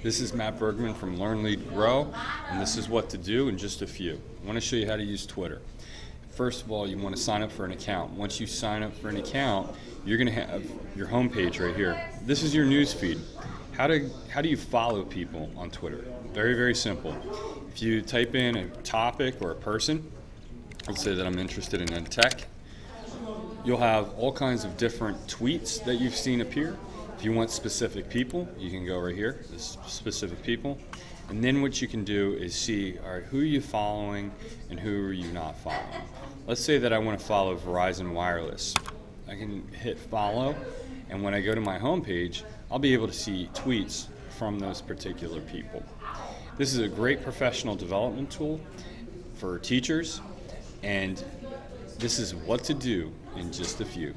This is Matt Bergman from Learn, Lead, Grow, and this is what to do in just a few. I want to show you how to use Twitter. First of all, you want to sign up for an account. Once you sign up for an account, you're going to have your homepage right here. This is your news feed. How do, how do you follow people on Twitter? Very, very simple. If you type in a topic or a person, let's say that I'm interested in tech, you'll have all kinds of different tweets that you've seen appear. If you want specific people, you can go right here, this specific people. And then what you can do is see, all right, who are you following and who are you not following? Let's say that I want to follow Verizon Wireless. I can hit follow, and when I go to my homepage, I'll be able to see tweets from those particular people. This is a great professional development tool for teachers, and this is what to do in just a few.